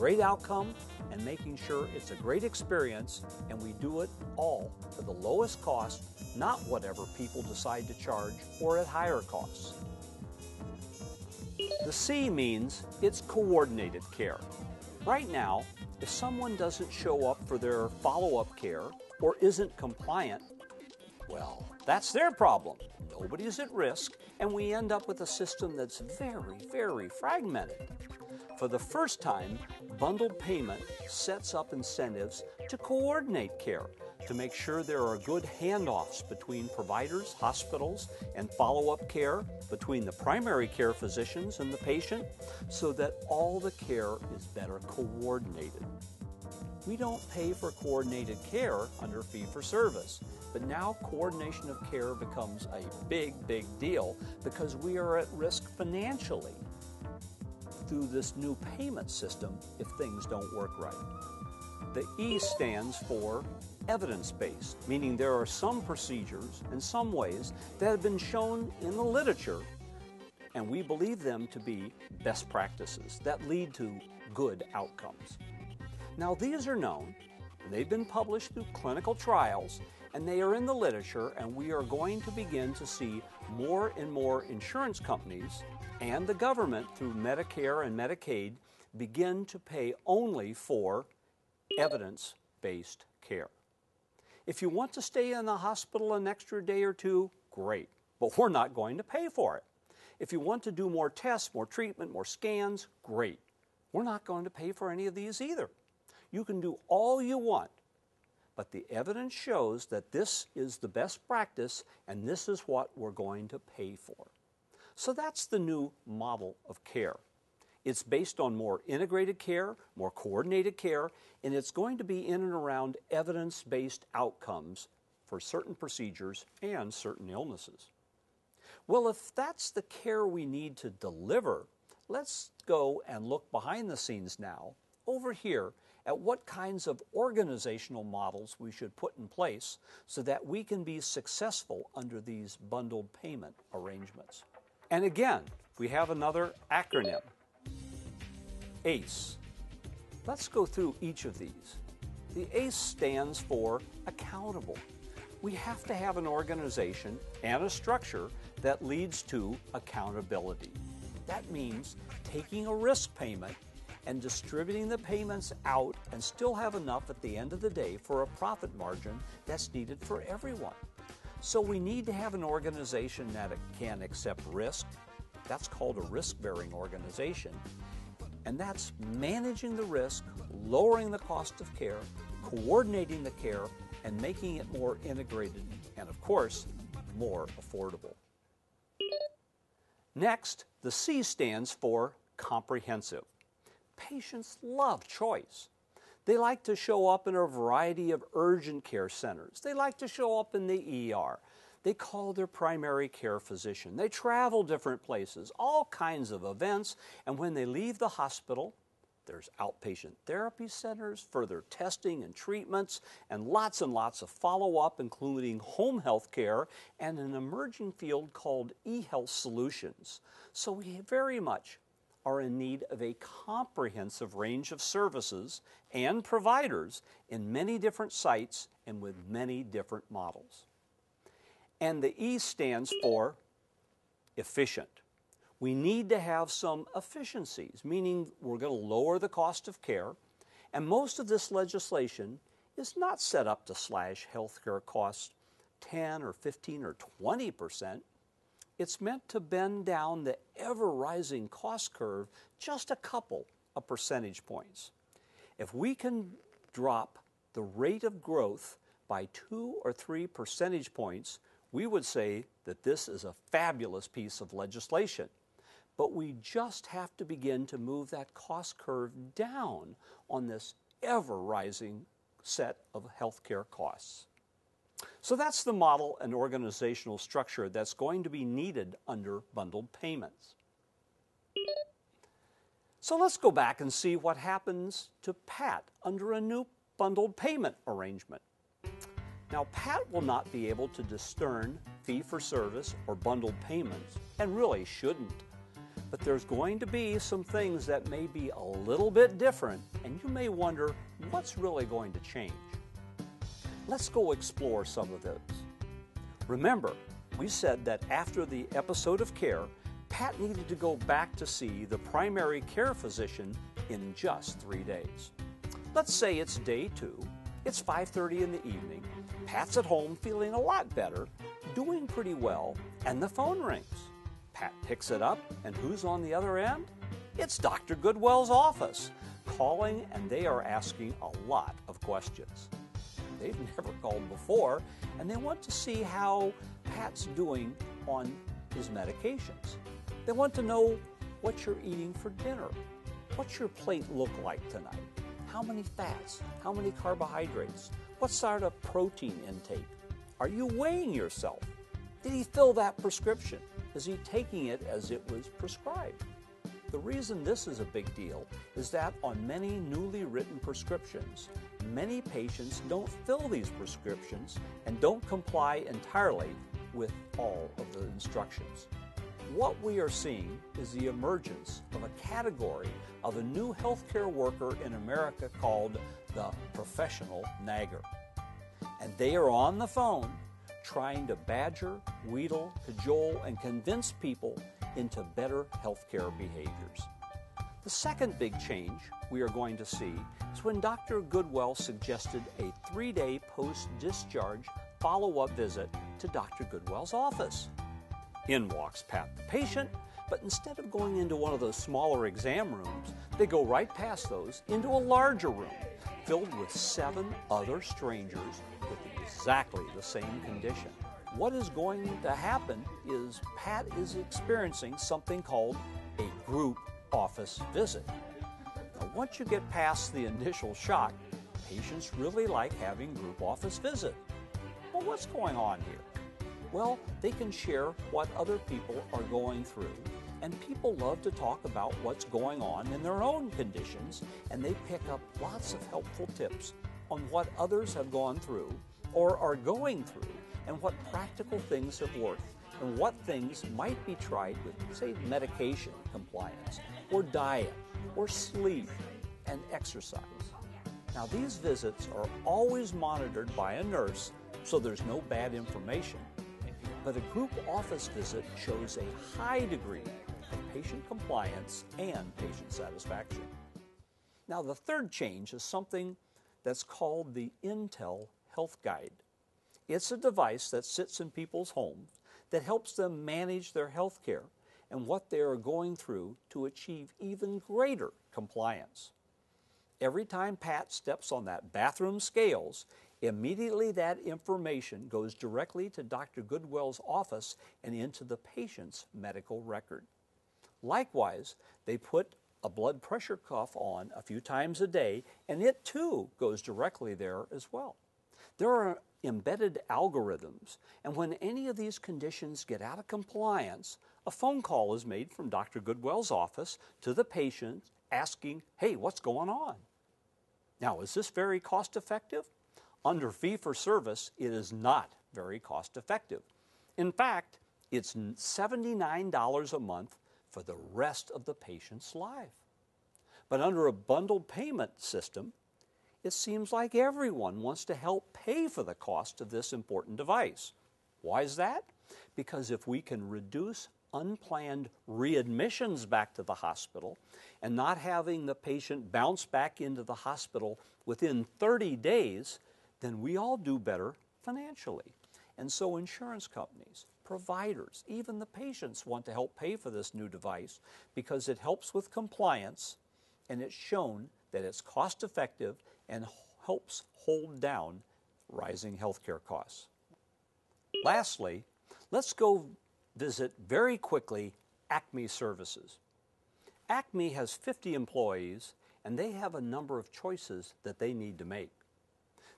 great outcome and making sure it's a great experience, and we do it all for the lowest cost, not whatever people decide to charge or at higher costs. The C means it's coordinated care. Right now, if someone doesn't show up for their follow up care or isn't compliant, well, that's their problem. Nobody's at risk, and we end up with a system that's very, very fragmented. For the first time, bundled payment sets up incentives to coordinate care to make sure there are good handoffs between providers, hospitals, and follow up care between the primary care physicians and the patient so that all the care is better coordinated. We don't pay for coordinated care under fee for service, but now coordination of care becomes a big, big deal because we are at risk financially through this new payment system if things don't work right. The E stands for evidence based, meaning there are some procedures and some ways that have been shown in the literature, and we believe them to be best practices that lead to good outcomes. Now, these are known, they've been published through clinical trials, and they are in the literature, and we are going to begin to see more and more insurance companies and the government through Medicare and Medicaid begin to pay only for evidence based care. If you want to stay in the hospital an extra day or two, great, but we're not going to pay for it. If you want to do more tests, more treatment, more scans, great. We're not going to pay for any of these either. You can do all you want, but the evidence shows that this is the best practice and this is what we're going to pay for. So that's the new model of care. It's based on more integrated care, more coordinated care, and it's going to be in and around evidence based outcomes for certain procedures and certain illnesses. Well, if that's the care we need to deliver, let's go and look behind the scenes now, over here, at what kinds of organizational models we should put in place so that we can be successful under these bundled payment arrangements. And again, we have another acronym ACE. Let's go through each of these. The ACE stands for accountable. We have to have an organization and a structure that leads to accountability. That means taking a risk payment and distributing the payments out and still have enough at the end of the day for a profit margin that's needed for everyone. So we need to have an organization that can accept risk. That's called a risk bearing organization and that's managing the risk, lowering the cost of care, coordinating the care, and making it more integrated and, of course, more affordable. Next, the C stands for comprehensive. Patients love choice. They like to show up in a variety of urgent care centers. They like to show up in the ER. They call their primary care physician. They travel different places, all kinds of events, and when they leave the hospital, there's outpatient therapy centers, further testing and treatments, and lots and lots of follow up, including home health care and an emerging field called e health solutions. So we very much are in need of a comprehensive range of services and providers in many different sites and with many different models. And the E stands for efficient. We need to have some efficiencies, meaning we're going to lower the cost of care. And most of this legislation is not set up to slash healthcare costs 10 or 15 or 20 percent. It's meant to bend down the ever rising cost curve just a couple of percentage points. If we can drop the rate of growth by two or three percentage points, we would say that this is a fabulous piece of legislation. But we just have to begin to move that cost curve down on this ever rising set of healthcare costs. So that's the model and organizational structure that's going to be needed under bundled payments. So let's go back and see what happens to Pat under a new bundled payment arrangement. Now, Pat will not be able to discern fee for service or bundled payments, and really shouldn't. But there's going to be some things that may be a little bit different, and you may wonder what's really going to change. Let's go explore some of those. Remember, we said that after the episode of care, Pat needed to go back to see the primary care physician in just three days. Let's say it's day two, it's 5.30 in the evening, Pat's at home feeling a lot better, doing pretty well, and the phone rings. Pat picks it up, and who's on the other end? It's Dr. Goodwell's office, calling, and they are asking a lot of questions. They've never called before, and they want to see how Pat's doing on his medications. They want to know what you're eating for dinner. What's your plate look like tonight? How many fats? How many carbohydrates? What sort of protein intake? Are you weighing yourself? Did he fill that prescription? Is he taking it as it was prescribed? The reason this is a big deal is that on many newly written prescriptions, many patients don't fill these prescriptions and don't comply entirely with all of the instructions. What we are seeing is the emergence of a category of a new healthcare worker in America called the professional nagger. And they are on the phone trying to badger, wheedle, cajole, and convince people into better healthcare behaviors. The second big change we are going to see is when Dr. Goodwell suggested a three day post discharge follow up visit to Dr. Goodwell's office. In walks Pat the patient, but instead of going into one of those smaller exam rooms, they go right past those into a larger room filled with seven other strangers with exactly the same condition. What is going to happen is Pat is experiencing something called a group office visit. Now, once you get past the initial shock, patients really like having group office visit. Well, what's going on here? Well, they can share what other people are going through, and people love to talk about what's going on in their own conditions, and they pick up lots of helpful tips on what others have gone through or are going through, and what practical things have worked, and what things might be tried with, say, medication compliance, or diet, or sleep, and exercise. Now, these visits are always monitored by a nurse so there's no bad information. But a group office visit shows a high degree of patient compliance and patient satisfaction. Now, the third change is something that's called the Intel Health Guide. It's a device that sits in people's homes that helps them manage their health care and what they are going through to achieve even greater compliance. Every time Pat steps on that bathroom scales, Immediately, that information goes directly to Dr. Goodwell's office and into the patient's medical record. Likewise, they put a blood pressure cuff on a few times a day, and it too goes directly there as well. There are embedded algorithms, and when any of these conditions get out of compliance, a phone call is made from Dr. Goodwell's office to the patient asking, Hey, what's going on? Now, is this very cost effective? Under fee for service, it is not very cost effective. In fact, it's $79 a month for the rest of the patient's life. But under a bundled payment system, it seems like everyone wants to help pay for the cost of this important device. Why is that? Because if we can reduce unplanned readmissions back to the hospital and not having the patient bounce back into the hospital within 30 days, then we all do better financially. And so insurance companies, providers, even the patients want to help pay for this new device because it helps with compliance and it's shown that it's cost effective and helps hold down rising healthcare costs. Lastly, let's go visit very quickly Acme Services. Acme has 50 employees and they have a number of choices that they need to make.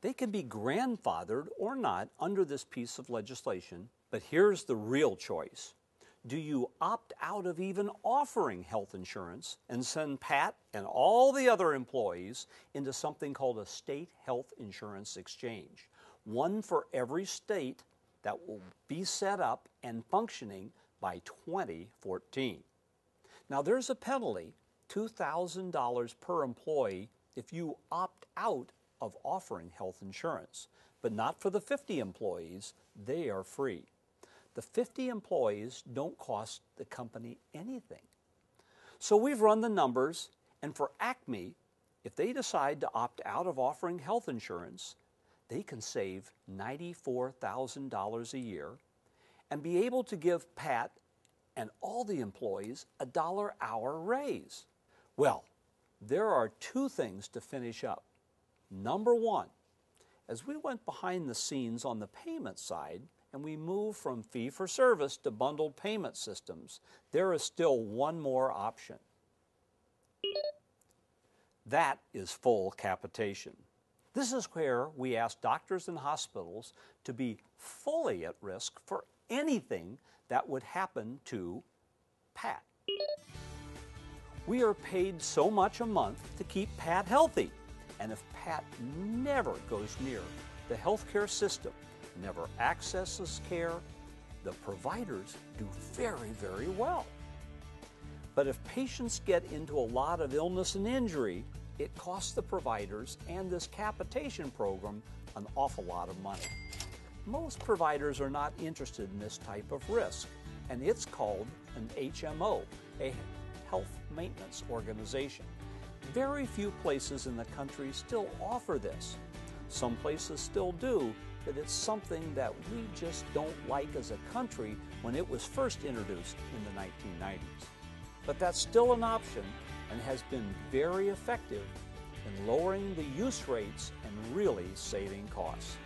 They can be grandfathered or not under this piece of legislation, but here's the real choice. Do you opt out of even offering health insurance and send Pat and all the other employees into something called a state health insurance exchange? One for every state that will be set up and functioning by 2014. Now, there's a penalty $2,000 per employee if you opt out of offering health insurance, but not for the 50 employees, they are free. The 50 employees don't cost the company anything. So we've run the numbers, and for Acme, if they decide to opt out of offering health insurance, they can save $94,000 a year and be able to give Pat and all the employees a dollar hour raise. Well, there are two things to finish up. Number one, as we went behind the scenes on the payment side and we moved from fee for service to bundled payment systems, there is still one more option. That is full capitation. This is where we ask doctors and hospitals to be fully at risk for anything that would happen to Pat. We are paid so much a month to keep Pat healthy. And if Pat never goes near the healthcare system, never accesses care, the providers do very, very well. But if patients get into a lot of illness and injury, it costs the providers and this capitation program an awful lot of money. Most providers are not interested in this type of risk, and it's called an HMO, a health maintenance organization. Very few places in the country still offer this. Some places still do, but it's something that we just don't like as a country when it was first introduced in the 1990s. But that's still an option and has been very effective in lowering the use rates and really saving costs.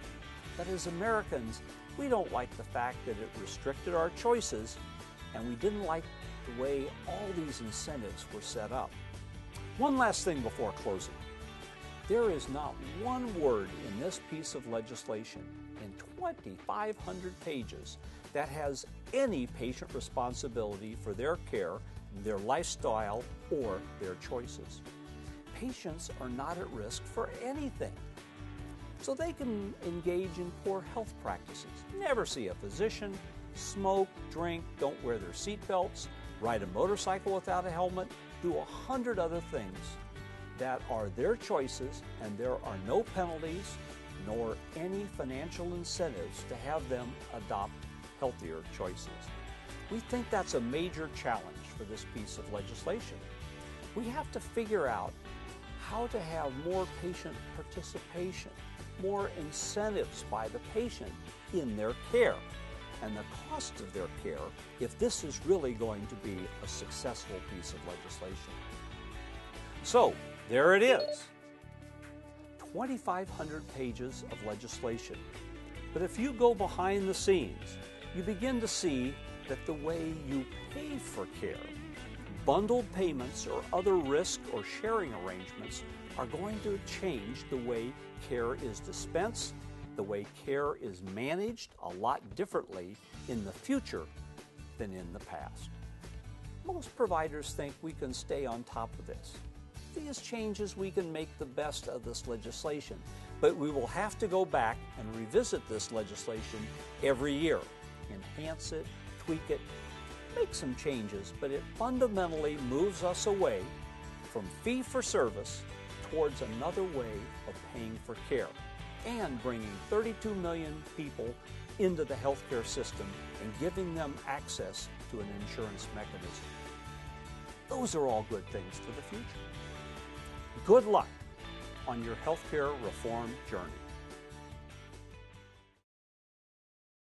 But as Americans, we don't like the fact that it restricted our choices and we didn't like the way all these incentives were set up. One last thing before closing. There is not one word in this piece of legislation in 2,500 pages that has any patient responsibility for their care, their lifestyle, or their choices. Patients are not at risk for anything. So they can engage in poor health practices, never see a physician, smoke, drink, don't wear their seatbelts, ride a motorcycle without a helmet, do a hundred other things that are their choices, and there are no penalties nor any financial incentives to have them adopt healthier choices. We think that's a major challenge for this piece of legislation. We have to figure out how to have more patient participation, more incentives by the patient in their care and the cost of their care if this is really going to be a successful piece of legislation. So, there it is 2,500 pages of legislation. But if you go behind the scenes, you begin to see that the way you pay for care, bundled payments or other risk or sharing arrangements are going to change the way care is dispensed the way care is managed a lot differently in the future than in the past. Most providers think we can stay on top of this. These changes, we can make the best of this legislation, but we will have to go back and revisit this legislation every year, enhance it, tweak it, make some changes, but it fundamentally moves us away from fee for service towards another way of paying for care and bringing 32 million people into the healthcare system and giving them access to an insurance mechanism. Those are all good things for the future. Good luck on your healthcare reform journey.